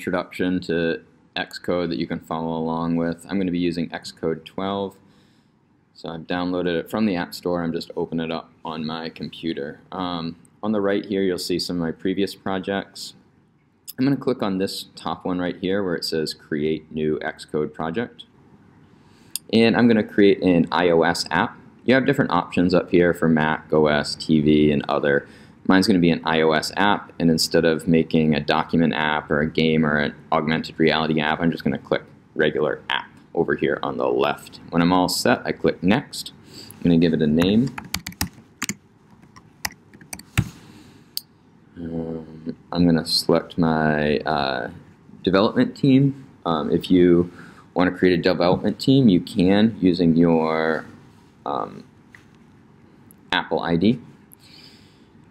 introduction to Xcode that you can follow along with. I'm going to be using Xcode 12. So I've downloaded it from the App Store. I'm just opening it up on my computer. Um, on the right here, you'll see some of my previous projects. I'm going to click on this top one right here where it says Create New Xcode Project. And I'm going to create an iOS app. You have different options up here for Mac, OS, TV, and other. Mine's going to be an iOS app, and instead of making a document app or a game or an augmented reality app, I'm just going to click regular app over here on the left. When I'm all set, I click Next. I'm going to give it a name. Um, I'm going to select my uh, development team. Um, if you want to create a development team, you can using your um, Apple ID.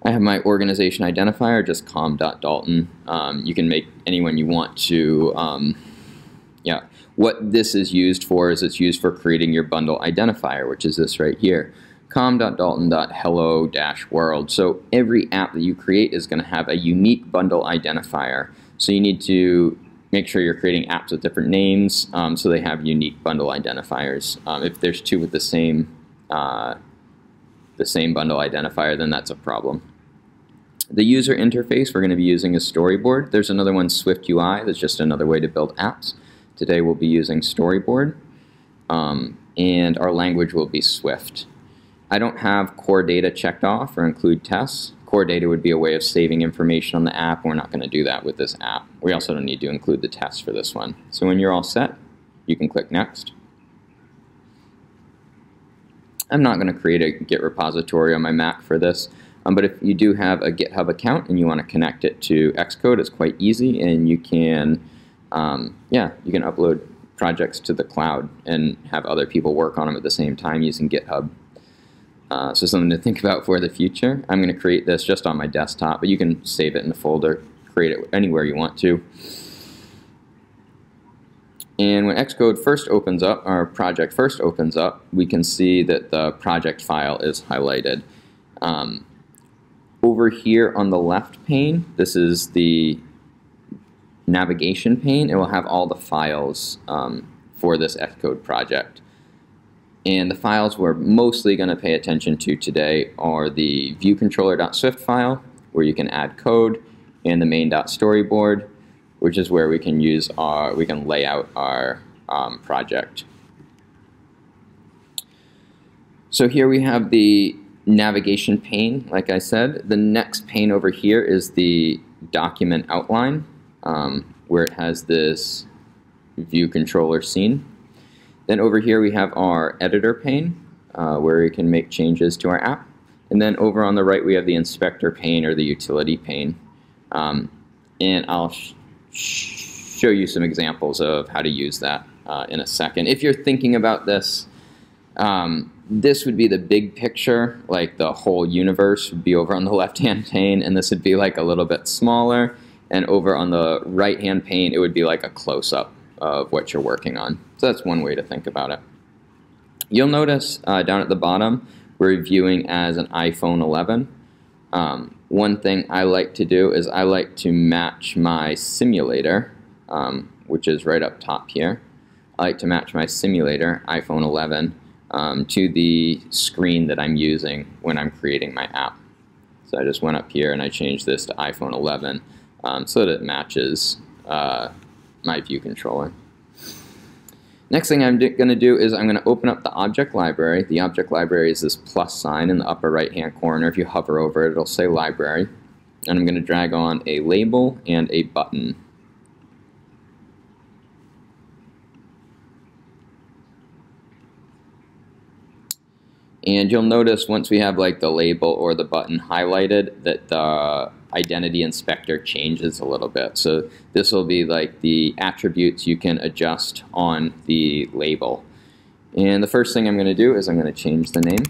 I have my organization identifier, just com.dalton. Um, you can make anyone you want to. Um, yeah, what this is used for is it's used for creating your bundle identifier, which is this right here com.dalton.hello-world. So every app that you create is going to have a unique bundle identifier. So you need to make sure you're creating apps with different names um, so they have unique bundle identifiers. Um, if there's two with the same uh, the same bundle identifier, then that's a problem. The user interface we're going to be using is Storyboard. There's another one, Swift UI. That's just another way to build apps. Today we'll be using Storyboard, um, and our language will be Swift. I don't have core data checked off or include tests. Core data would be a way of saving information on the app. We're not going to do that with this app. We also don't need to include the tests for this one. So when you're all set, you can click Next. I'm not going to create a Git repository on my Mac for this, um, but if you do have a GitHub account and you want to connect it to Xcode, it's quite easy, and you can, um, yeah, you can upload projects to the cloud and have other people work on them at the same time using GitHub. Uh, so something to think about for the future. I'm going to create this just on my desktop, but you can save it in a folder, create it anywhere you want to. And when Xcode first opens up, our project first opens up, we can see that the project file is highlighted. Um, over here on the left pane, this is the navigation pane. It will have all the files um, for this Xcode project. And the files we're mostly going to pay attention to today are the viewcontroller.swift file, where you can add code, and the main.storyboard, which is where we can use our, we can lay out our um, project. So here we have the navigation pane, like I said. The next pane over here is the document outline, um, where it has this view controller scene. Then over here we have our editor pane uh, where we can make changes to our app. And then over on the right we have the inspector pane or the utility pane. Um, and I'll show you some examples of how to use that uh, in a second. If you're thinking about this, um, this would be the big picture, like the whole universe would be over on the left-hand pane, and this would be like a little bit smaller. And over on the right-hand pane, it would be like a close-up of what you're working on. So that's one way to think about it. You'll notice uh, down at the bottom, we're viewing as an iPhone 11. Um, one thing I like to do is I like to match my simulator, um, which is right up top here. I like to match my simulator, iPhone 11, um, to the screen that I'm using when I'm creating my app. So I just went up here and I changed this to iPhone 11 um, so that it matches uh, my view controller. Next thing I'm going to do is I'm going to open up the object library. The object library is this plus sign in the upper right hand corner. If you hover over it, it'll say library. And I'm going to drag on a label and a button. And you'll notice once we have like the label or the button highlighted that the identity inspector changes a little bit. So this will be like the attributes you can adjust on the label. And the first thing I'm going to do is I'm going to change the name.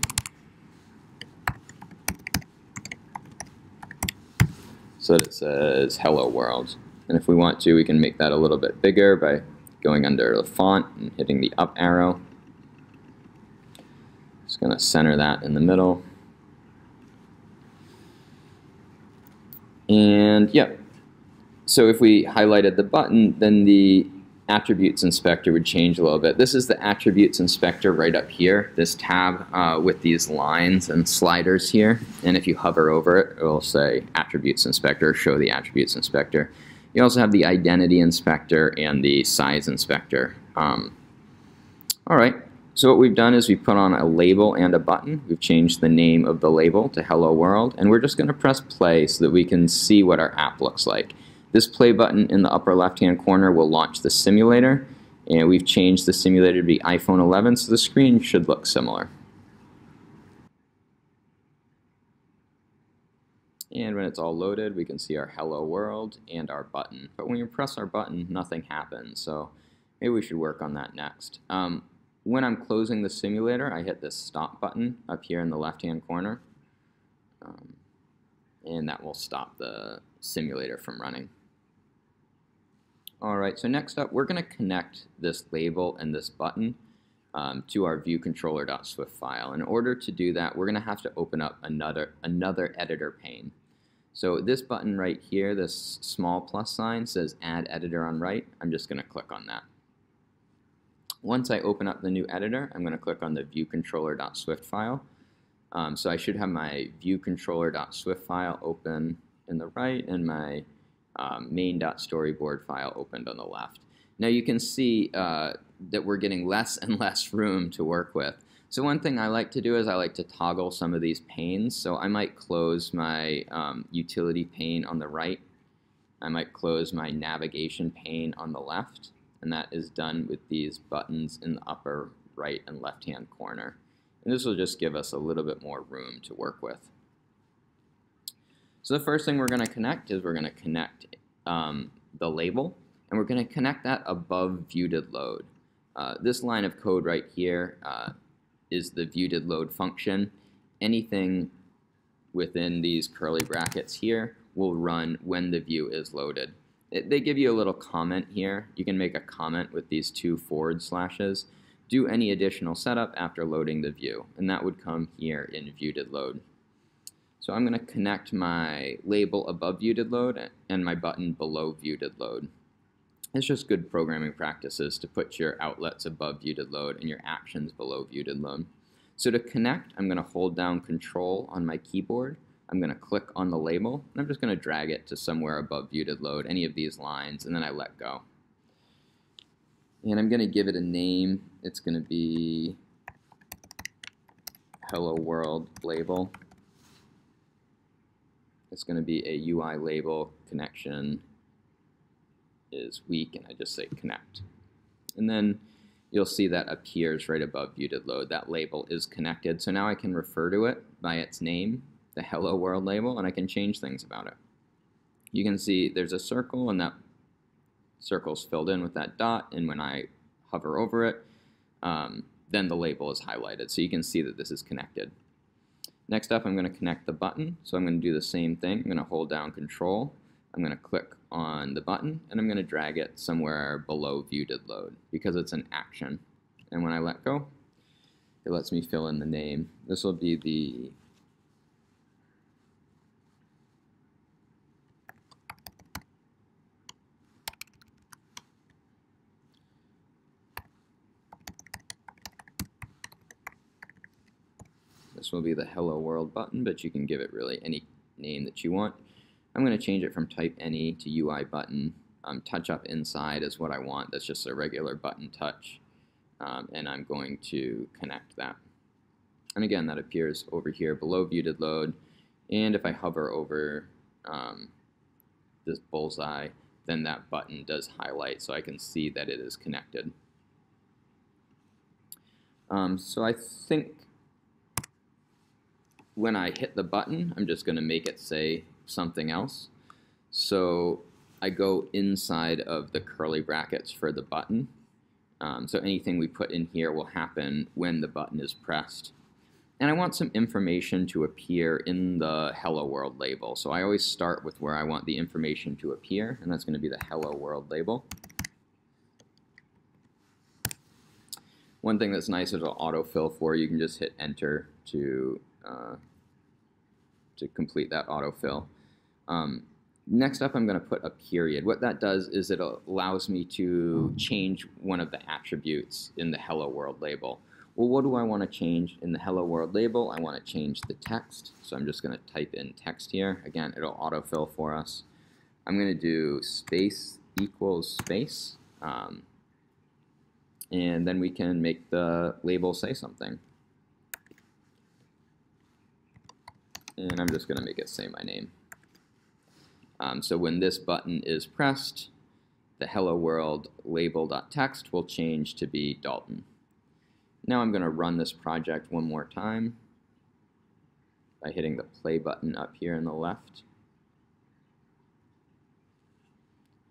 So that it says Hello World. And if we want to, we can make that a little bit bigger by going under the font and hitting the up arrow. Just going to center that in the middle. And yeah, so if we highlighted the button, then the attributes inspector would change a little bit. This is the attributes inspector right up here, this tab uh, with these lines and sliders here. And if you hover over it, it will say attributes inspector, show the attributes inspector. You also have the identity inspector and the size inspector. Um, all right, so what we've done is we've put on a label and a button. We've changed the name of the label to Hello World, and we're just going to press play so that we can see what our app looks like. This play button in the upper left-hand corner will launch the simulator, and we've changed the simulator to be iPhone 11, so the screen should look similar. And when it's all loaded, we can see our hello world and our button. But when you press our button, nothing happens, so maybe we should work on that next. Um, when I'm closing the simulator, I hit this stop button up here in the left-hand corner. Um, and that will stop the simulator from running. All right, so next up, we're going to connect this label and this button um, to our viewcontroller.swift file. In order to do that, we're going to have to open up another, another editor pane. So this button right here, this small plus sign, says Add Editor on right. I'm just going to click on that. Once I open up the new editor, I'm going to click on the viewcontroller.swift file. Um, so I should have my viewcontroller.swift file open in the right and my um, main.storyboard file opened on the left. Now you can see uh, that we're getting less and less room to work with. So one thing I like to do is I like to toggle some of these panes. So I might close my um, utility pane on the right. I might close my navigation pane on the left. And that is done with these buttons in the upper right and left hand corner. And this will just give us a little bit more room to work with. So the first thing we're going to connect is we're going to connect um, the label, and we're going to connect that above viewDidLoad. Uh, this line of code right here uh, is the viewDidLoad function. Anything within these curly brackets here will run when the view is loaded. It, they give you a little comment here. You can make a comment with these two forward slashes. Do any additional setup after loading the view, and that would come here in viewDidLoad. So I'm going to connect my label above viewDidLoad and my button below viewDidLoad. It's just good programming practices to put your outlets above viewDidLoad and your actions below viewDidLoad. So to connect, I'm going to hold down Control on my keyboard. I'm going to click on the label, and I'm just going to drag it to somewhere above viewDidLoad, any of these lines, and then I let go. And I'm going to give it a name. It's going to be Hello World label. It's going to be a UI label connection is weak, and I just say connect. And then you'll see that appears right above viewDidLoad. That label is connected. So now I can refer to it by its name, the hello world label, and I can change things about it. You can see there's a circle, and that circle's filled in with that dot, and when I hover over it, um, then the label is highlighted. So you can see that this is connected. Next up, I'm going to connect the button. So I'm going to do the same thing. I'm going to hold down Control. I'm going to click on the button, and I'm going to drag it somewhere below viewDidLoad because it's an action. And when I let go, it lets me fill in the name. This will be the Will be the Hello World button, but you can give it really any name that you want. I'm going to change it from type any to UI button. Um, touch up inside is what I want. That's just a regular button touch. Um, and I'm going to connect that. And again, that appears over here below viewDidLoad. And if I hover over um, this bullseye, then that button does highlight so I can see that it is connected. Um, so I think when I hit the button, I'm just going to make it say something else. So I go inside of the curly brackets for the button. Um, so anything we put in here will happen when the button is pressed. And I want some information to appear in the Hello World label. So I always start with where I want the information to appear, and that's going to be the Hello World label. One thing that's nice is it'll autofill for you. You can just hit enter to uh, to complete that autofill. Um, Next up, I'm going to put a period. What that does is it allows me to change one of the attributes in the hello world label. Well, what do I want to change in the hello world label? I want to change the text. So I'm just going to type in text here. Again, it'll autofill for us. I'm going to do space equals space. Um, and then we can make the label say something. And I'm just going to make it say my name. Um, so when this button is pressed, the hello world label.text will change to be Dalton. Now I'm going to run this project one more time by hitting the play button up here in the left.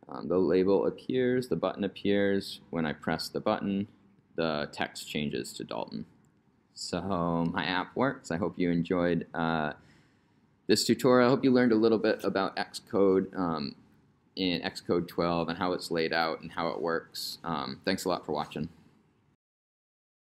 Um, the label appears, the button appears. When I press the button, the text changes to Dalton. So my app works. I hope you enjoyed uh, this tutorial. I hope you learned a little bit about Xcode um, in Xcode 12 and how it's laid out and how it works. Um, thanks a lot for watching.